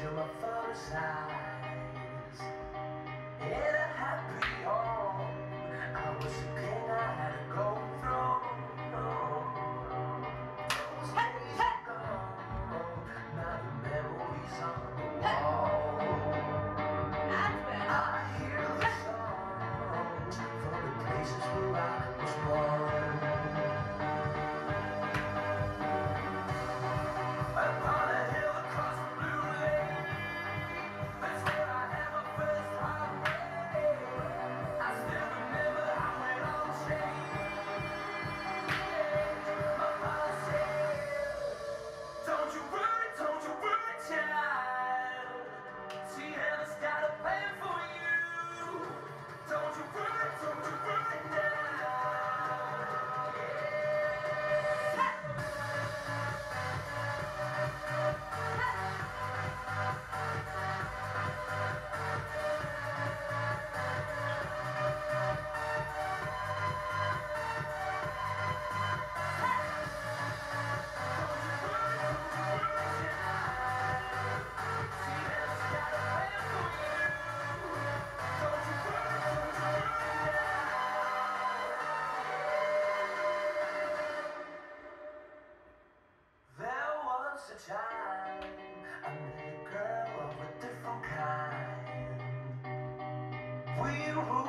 till my father's eyes. In We're